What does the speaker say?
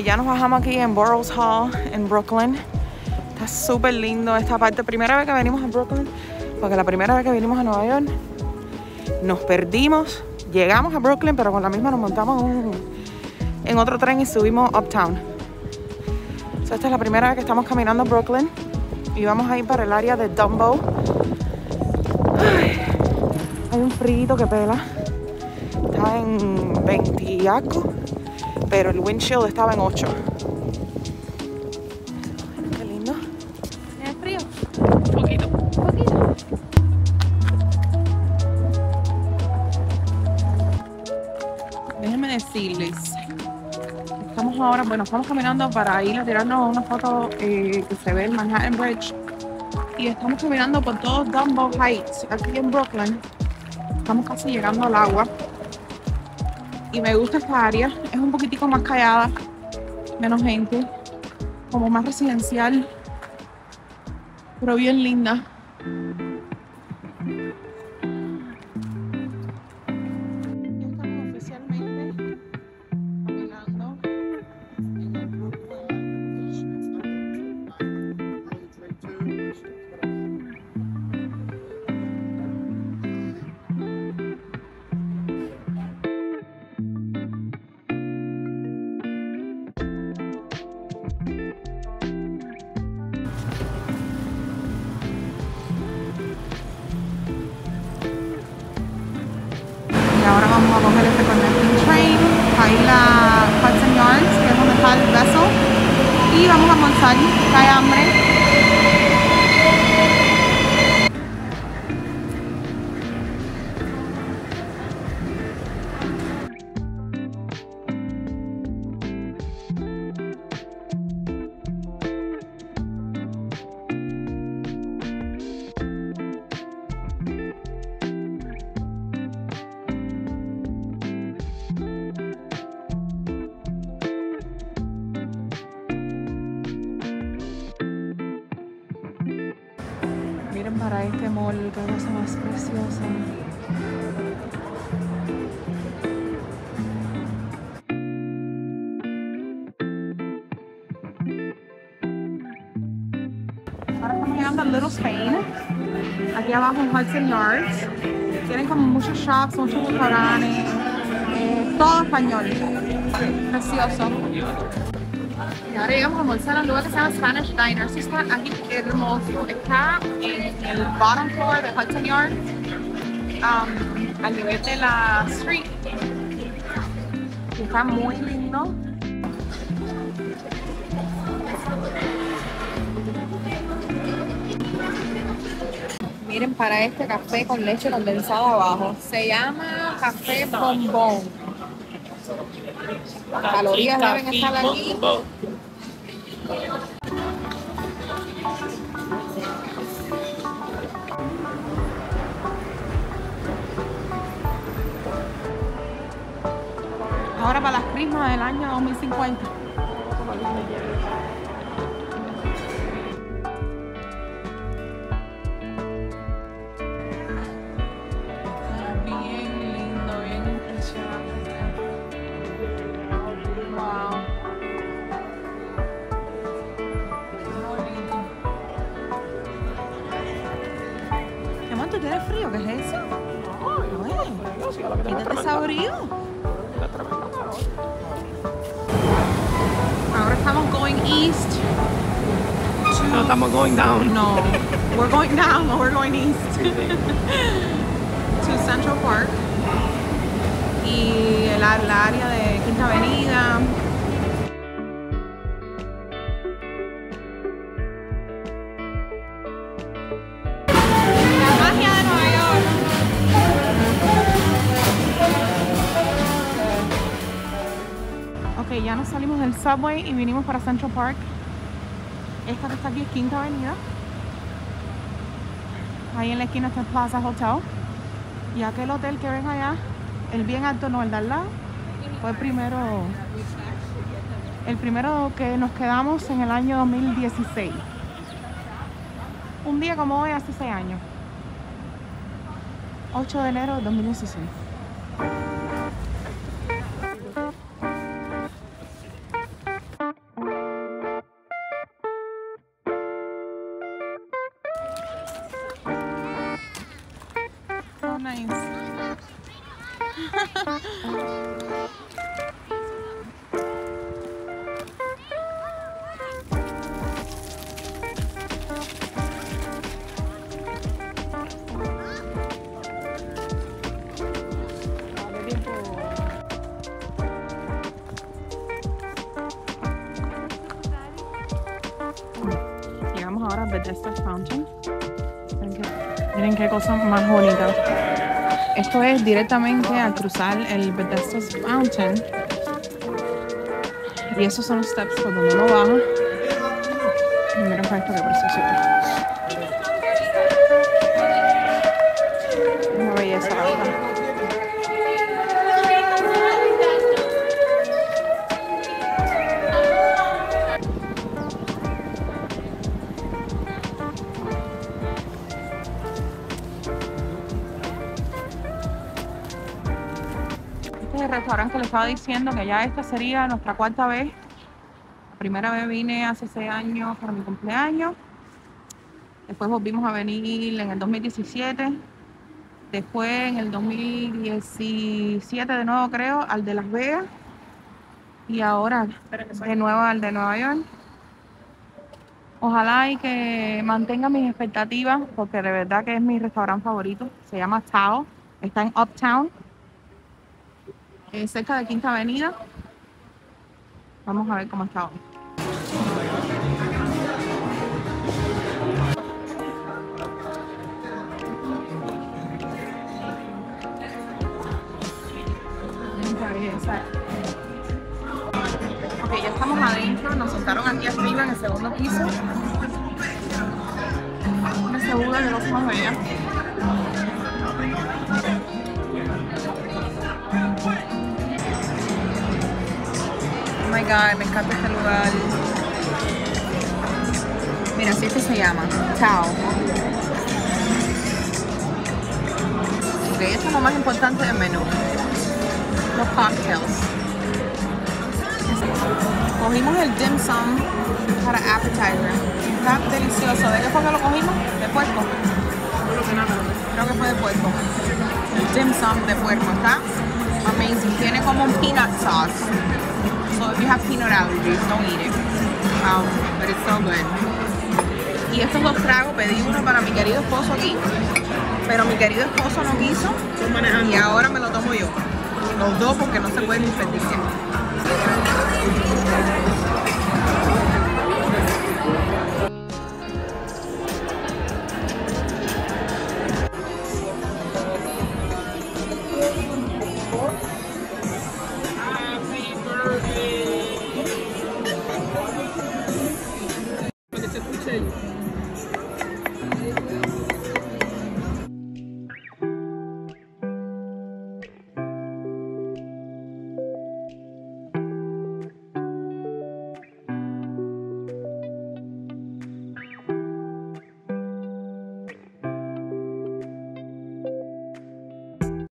Ya nos bajamos aquí en Burroughs Hall, en Brooklyn. Está súper lindo esta parte. Primera vez que venimos a Brooklyn, porque la primera vez que vinimos a Nueva York, nos perdimos. Llegamos a Brooklyn, pero con la misma nos montamos en, otro tren y subimos Uptown. Esta es la primera vez que estamos caminando a Brooklyn y vamos a ir para el área de Dumbo. Ay, hay un frío que pela. Estaba en 20 y pero el windshield estaba en 8. Qué lindo. ¿Tiene frío? poquito. poquito. Déjenme decirles. Estamos ahora, bueno, estamos caminando para ir a tirarnos una foto eh, que se ve el Manhattan Bridge. Y estamos caminando por todo Dumbo Heights, aquí en Brooklyn. Estamos casi llegando al agua. Y me gusta esta área. Es un poquitico más callada, menos gente, como más residencial, pero bien linda. Coger este connecting train para ir a Hudson Yards, que es donde está el vessel. Y vamos a almorzar, hay hambre. Para este mall, qué cosa más preciosa. Ahora estamos llegando a Little Spain. Aquí abajo en Hudson Yards. Tienen como muchos shops, muchos restaurantes. eh, todo español. Precioso. Y ahora llegamos a almorzar un lugar que se llama Spanish Diner. Sí está aquí hermoso. Está en el bottom floor de Hudson Yards. um, nivel de la street. Está muy lindo. Miren para este café con leche condensada abajo. Se llama café bombón. Las calorías deben estar aquí. Para las prismas del año 2050. Está bien lindo, bien impresionante. Wow. ¿Qué más tú tienes frío? ¿Qué es eso? Ay, quítate ese Ahora estamos going east to No estamos going down. no, we're going down, we're going east to Central Park y el, la área de Quinta Avenida. Ok, ya nos salimos del subway y vinimos para Central Park. Esta que está aquí es Quinta Avenida. Ahí en la esquina está Plaza Hotel. Y aquel hotel que ven allá, el bien alto, no, el de al lado, fue el primero, el primero que nos quedamos en el año 2016. Un día como hoy, hace seis años. 8 de enero de 2016. Yamahara Bethesda Fountain. I didn't giggle something on horny though. Esto es directamente al cruzar el Bethesda Fountain. Y esos son los steps por donde uno baja. Y miren para esto que preciosito. Este es el restaurante que le estaba diciendo que ya esta sería nuestra cuarta vez. La primera vez vine hace seis años para mi cumpleaños. Después volvimos a venir en el 2017. Después en el 2017 de nuevo creo al de Las Vegas. Y ahora de nuevo al de Nueva York. Ojalá y que mantenga mis expectativas porque de verdad que es mi restaurante favorito. Se llama Tao. Está en Uptown eh, cerca de Quinta Avenida. Vamos a ver cómo está hoy. Ok, ya estamos adentro. Nos sentaron aquí arriba en el segundo piso. Una de los más bellas. Oh me encanta este lugar. Mira, así es que se llama. Tao. Ok, esto es lo más importante del menú. Los cocktails. Cogimos el dim sum para appetizer. Está delicioso. ¿De qué fue que lo cogimos? De puerco. Creo que fue de puerco. El dim sum de puerco. Está amazing. Tiene como un peanut sauce. So if you have peanut allergies, don't eat it. Um, but it's so good. Y estos dos tragos, pedí uno para mi querido esposo aquí, pero mi querido esposo no quiso. Y ahora me lo tomo yo. Los dos porque no se pueden desperdiciar.